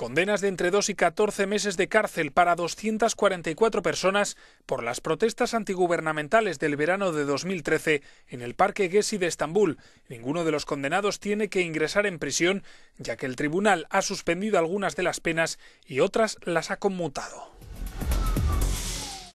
Condenas de entre 2 y 14 meses de cárcel para 244 personas por las protestas antigubernamentales del verano de 2013 en el Parque Gezi de Estambul. Ninguno de los condenados tiene que ingresar en prisión, ya que el tribunal ha suspendido algunas de las penas y otras las ha conmutado.